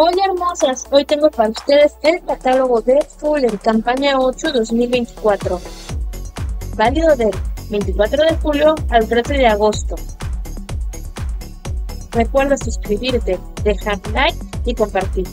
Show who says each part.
Speaker 1: Hola hermosas, hoy tengo para ustedes el catálogo de Fuller Campaña 8 2024. Válido del 24 de julio al 13 de agosto. Recuerda suscribirte, dejar like y compartir.